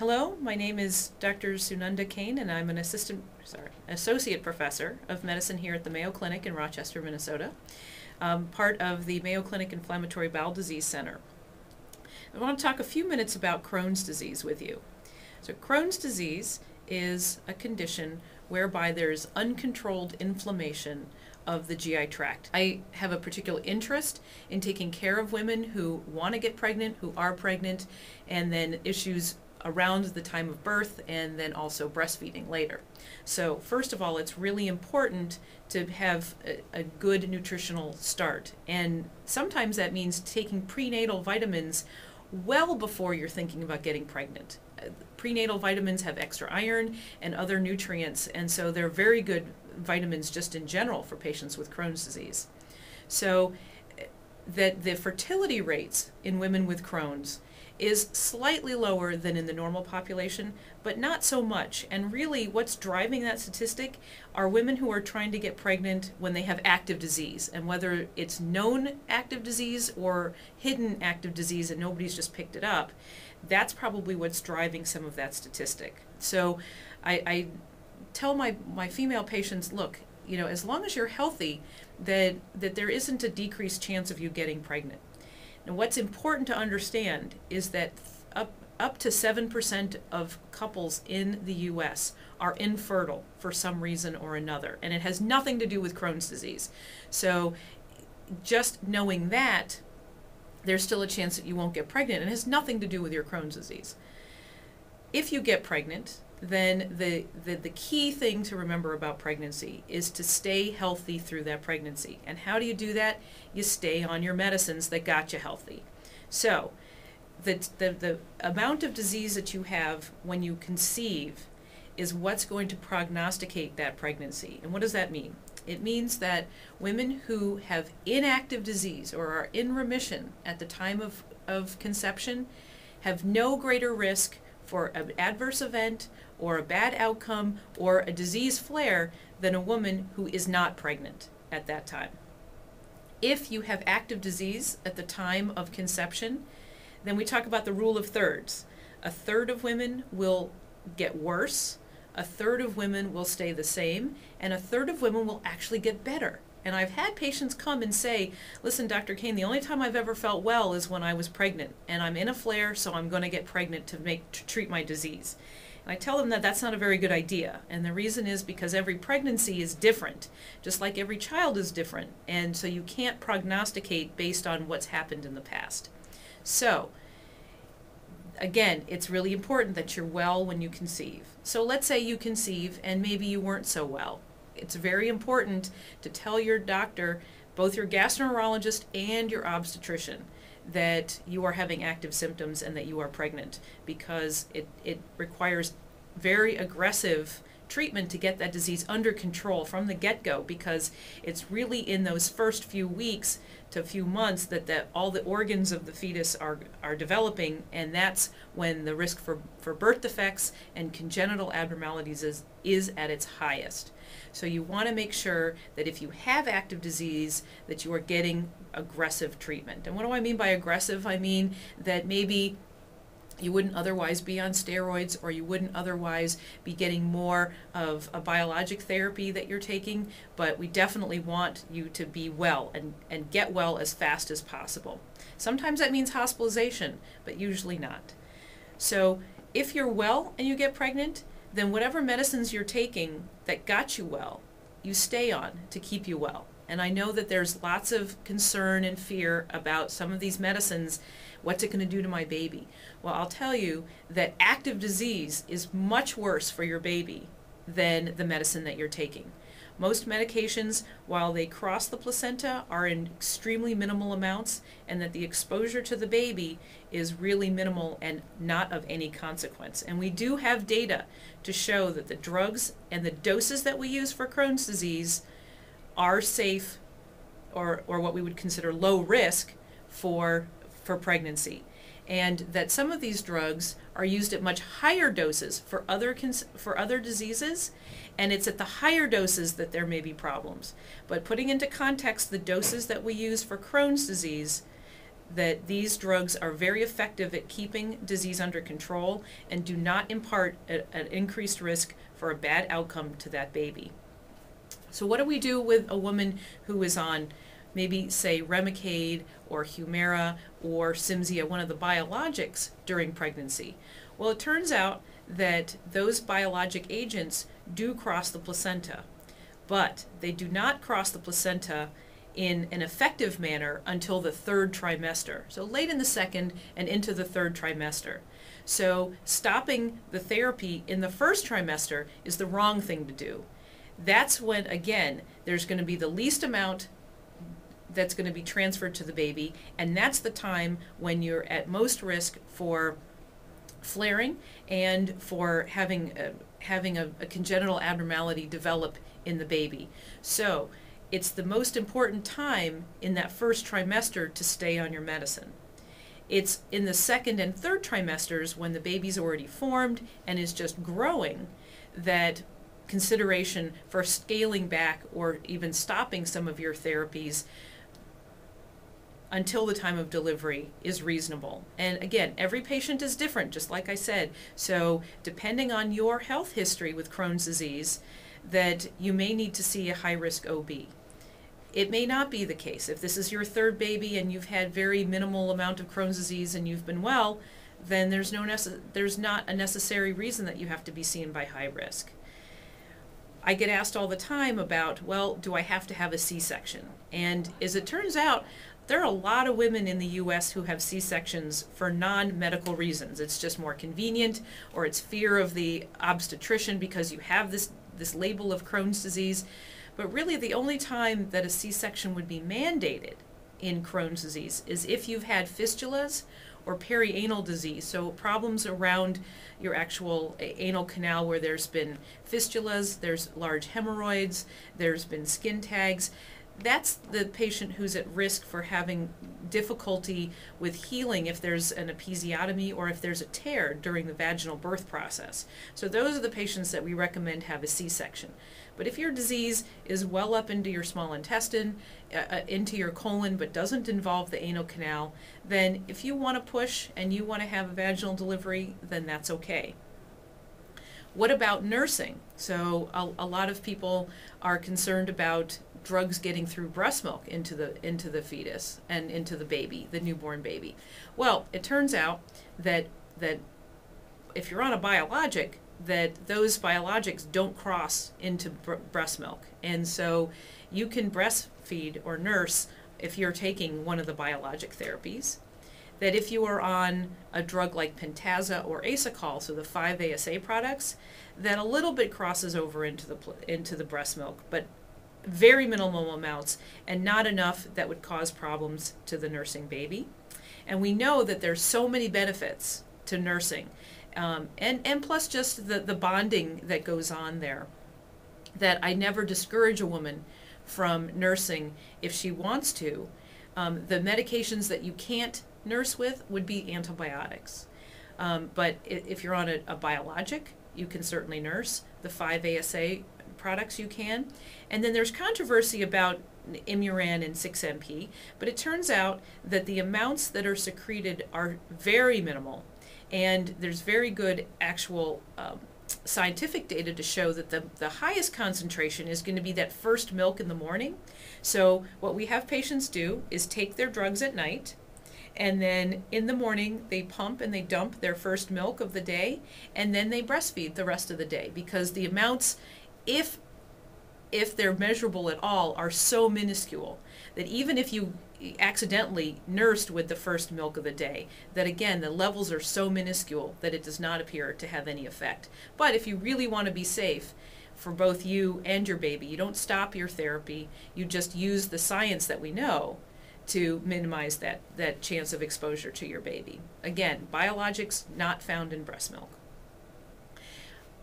Hello, my name is Dr. Sunanda Kane, and I'm an assistant, sorry, associate professor of medicine here at the Mayo Clinic in Rochester, Minnesota, um, part of the Mayo Clinic Inflammatory Bowel Disease Center. I want to talk a few minutes about Crohn's disease with you. So, Crohn's disease is a condition whereby there's uncontrolled inflammation of the GI tract. I have a particular interest in taking care of women who want to get pregnant, who are pregnant, and then issues around the time of birth and then also breastfeeding later. So, first of all, it's really important to have a, a, good nutritional start. And sometimes that means taking prenatal vitamins well before you're thinking about getting pregnant. Uh, prenatal vitamins have extra iron and other nutrients, and so they're very good vitamins just in general for patients with Crohn's disease. So, uh, that the fertility rates in women with Crohn's is slightly lower than in the normal population, but not so much. And really, what's driving that statistic are women who are trying to get pregnant when they have active disease. And whether it's known active disease or hidden active disease and nobody's just picked it up, that's probably what's driving some of that statistic. So I, I tell my, my female patients look, you know, as long as you're healthy, that, that there isn't a decreased chance of you getting pregnant. And what's important to understand is that up, up to 7% of couples in the US are infertile for some reason or another. And it has nothing to do with Crohn's disease. So just knowing that, there's still a chance that you won't get pregnant. And it has nothing to do with your Crohn's disease. If you get pregnant, then the, the, the key thing to remember about pregnancy is to stay healthy through that pregnancy. And how do you do that? You stay on your medicines that got you healthy. So, the, the, the amount of disease that you have when you conceive is what's going to prognosticate that pregnancy. And what does that mean? It means that women who have inactive disease or are in remission at the time of, of conception have no greater risk for an adverse event or a bad outcome or a disease flare than a woman who is not pregnant at that time. If you have active disease at the time of conception, then we talk about the rule of thirds. A third of women will get worse, a third of women will stay the same, and a third of women will actually get better. And I've had patients come and say, listen, Dr. Kane, the only time I've ever felt well is when I was pregnant, and I'm in a flare, so I'm going to get pregnant to make to treat my disease. And I tell them that that's not a very good idea. And the reason is because every pregnancy is different, just like every child is different. And so you can't prognosticate based on what's happened in the past. So, again, it's really important that you're well when you conceive. So let's say you conceive and maybe you weren't so well. It's very important to tell your doctor, both your gastroenterologist and your obstetrician, that you are having active symptoms and that you are pregnant because it, it requires very aggressive treatment to get that disease under control from the get-go because it's really in those first few weeks to a few months that the, all the organs of the fetus are, are developing and that's when the risk for, for birth defects and congenital abnormalities is, is at its highest. So you want to make sure that if you have active disease that you are getting aggressive treatment. And what do I mean by aggressive? I mean that maybe you wouldn't otherwise be on steroids or you wouldn't otherwise be getting more of a biologic therapy that you're taking, but we definitely want you to be well and, and get well as fast as possible. Sometimes that means hospitalization, but usually not. So if you're well and you get pregnant, then whatever medicines you're taking that got you well, you stay on to keep you well. And I know that there's lots of concern and fear about some of these medicines. What's it going to do to my baby? Well, I'll tell you that active disease is much worse for your baby than the medicine that you're taking. Most medications, while they cross the placenta, are in extremely minimal amounts, and that the exposure to the baby is really minimal and not of any consequence. And we do have data to show that the drugs and the doses that we use for Crohn's disease are safe or, or what we would consider low risk for, for pregnancy and that some of these drugs are used at much higher doses for other for other diseases and it's at the higher doses that there may be problems but putting into context the doses that we use for Crohn's disease that these drugs are very effective at keeping disease under control and do not impart a, an increased risk for a bad outcome to that baby. So, what do we do with a woman who is on maybe, say, Remicade or Humira or Cimzia, one of the biologics, during pregnancy? Well, it turns out that those biologic agents do cross the placenta, but they do not cross the placenta in an effective manner until the third trimester. So late in the second and into the third trimester. So stopping the therapy in the first trimester is the wrong thing to do. That's when, again, there's going to be the least amount that's going to be transferred to the baby, and that's the time when you're at most risk for flaring and for having a, having a, a congenital abnormality develop in the baby. So it's the most important time in that first trimester to stay on your medicine. It's in the second and third trimesters when the baby's already formed and is just growing that consideration for scaling back or even stopping some of your therapies until the time of delivery is reasonable. And again, every patient is different, just like I said. So, depending on your health history with Crohn's disease, that you may need to see a high risk OB. It may not be the case. If this is your third baby and you've had very minimal amount of Crohn's disease and you've been well, then there's no there's not a necessary reason that you have to be seen by high risk. I get asked all the time about, well, do I have to have a C-section? And as it turns out, there are a lot of women in the US who have C-sections for non-medical reasons. It's just more convenient or it's fear of the obstetrician because you have this this label of Crohn's disease. But really, the only time that a C section would be mandated in Crohn's disease is if you've had fistulas or perianal disease, so problems around your actual anal canal where there's been fistulas, there's large hemorrhoids, there's been skin tags that's the patient who's at risk for having difficulty with healing if there's an episiotomy or if there's a tear during the vaginal birth process. So those are the patients that we recommend have a C-section. But if your disease is well up into your small intestine, uh, uh into your colon, but doesn't involve the anal canal, then if you want to push and you want to have a vaginal delivery, then that's okay. What about nursing? So a, a lot of people are concerned about drugs getting through breast milk into the into the fetus and into the baby, the newborn baby. Well, it turns out that that if you're on a biologic, that those biologics don't cross into br- breast milk, and so you can breastfeed or nurse if you're taking one of the biologic therapies. That if you are on a drug like Pentasa or Asacol, so the 5-ASA products, that a little bit crosses over into the into the breast milk, but very minimal amounts and not enough that would cause problems to the nursing baby. And we know that there's so many benefits to nursing. Um, and, and plus just the, the bonding that goes on there that I never discourage a woman from nursing if she wants to. Um, the medications that you can't nurse with would be antibiotics. Um, but if you're on a, a biologic, you can certainly nurse. The 5-ASA products you can. And then there's controversy about Imuran and 6-MP, but it turns out that the amounts that are secreted are very minimal. And there's very good actual um, scientific data to show that the, the highest concentration is going to be that first milk in the morning. So, what we have patients do is take their drugs at night, and then in the morning they pump and they dump their first milk of the day, and then they breastfeed the rest of the day because the amounts if if they're measurable at all, are so minuscule that even if you accidentally nursed with the first milk of the day, that again, the levels are so minuscule that it does not appear to have any effect. But if you really want to be safe for both you and your baby, you don't stop your therapy, you just use the science that we know to minimize that, that chance of exposure to your baby. Again, biologics not found in breast milk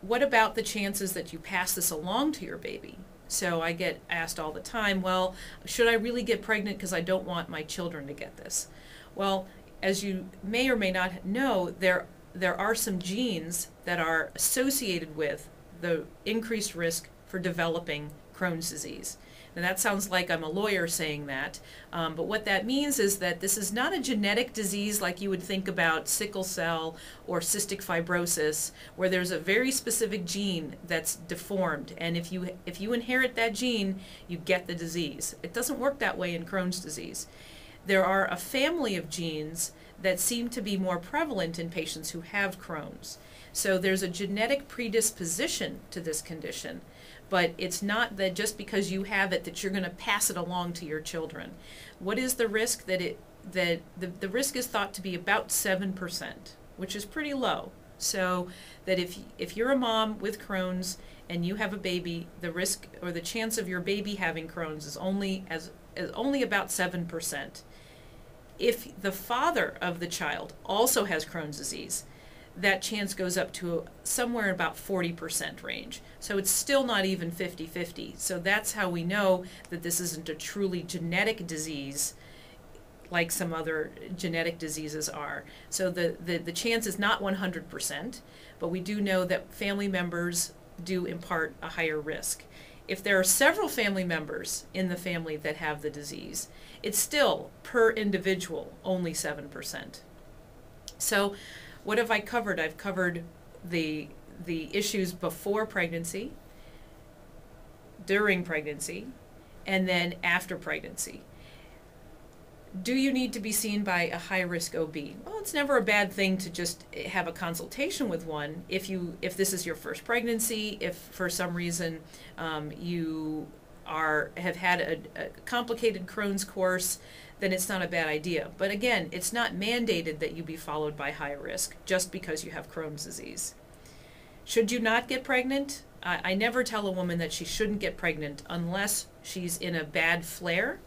what about the chances that you pass this along to your baby? So I get asked all the time, well, should I really get pregnant because I don't want my children to get this? Well, as you may or may not know, there there are some genes that are associated with the increased risk for developing Crohn's disease. Now, that sounds like I'm a lawyer saying that, um, but what that means is that this is not a genetic disease like you would think about sickle cell or cystic fibrosis, where there's a very specific gene that's deformed, and if you if you inherit that gene, you get the disease. It doesn't work that way in Crohn's disease. There are a family of genes that seem to be more prevalent in patients who have Crohn's. So there's a genetic predisposition to this condition but it's not that just because you have it that you're going to pass it along to your children. What is the risk that it that the, the risk is thought to be about 7%, which is pretty low. So that if if you're a mom with Crohn's and you have a baby, the risk or the chance of your baby having Crohn's is only as, only about 7%. If the father of the child also has Crohn's disease, that chance goes up to somewhere about 40% range. So it's still not even 50 50. So that's how we know that this isn't a truly genetic disease like some other genetic diseases are. So the, the, the chance is not 100%, but we do know that family members do impart a higher risk. If there are several family members in the family that have the disease, it's still per individual only 7%. So what have I covered? I've covered the the issues before pregnancy, during pregnancy, and then after pregnancy. Do you need to be seen by a high risk OB? Well, it's never a bad thing to just have a consultation with one if you if this is your first pregnancy, if for some reason um, you are have had a, a complicated Crohn's course then it's not a bad idea. But again, it's not mandated that you be followed by high risk just because you have Crohn's disease. Should you not get pregnant? I, I never tell a woman that she shouldn't get pregnant unless she's in a bad flare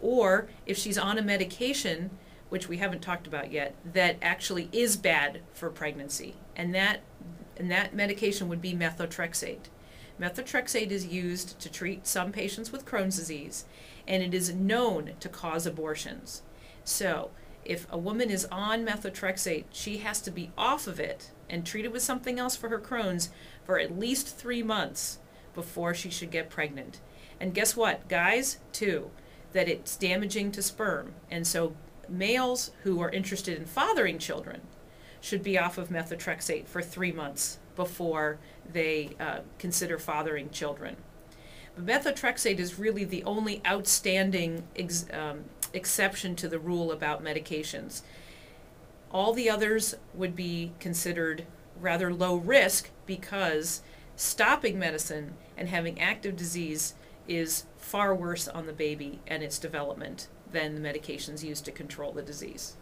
or if she's on a medication, which we haven't talked about yet, that actually is bad for pregnancy. And that, and that medication would be methotrexate. Methotrexate is used to treat some patients with Crohn's disease and it is known to cause abortions. So, if a woman is on methotrexate, she has to be off of it and treated with something else for her Crohn's for at least three months before she should get pregnant. And guess what, guys, too, that it's damaging to sperm. And so, males who are interested in fathering children should be off of methotrexate for three months before they uh, consider fathering children. But methotrexate is really the only outstanding ex um, exception to the rule about medications. All the others would be considered rather low risk because stopping medicine and having active disease is far worse on the baby and its development than the medications used to control the disease.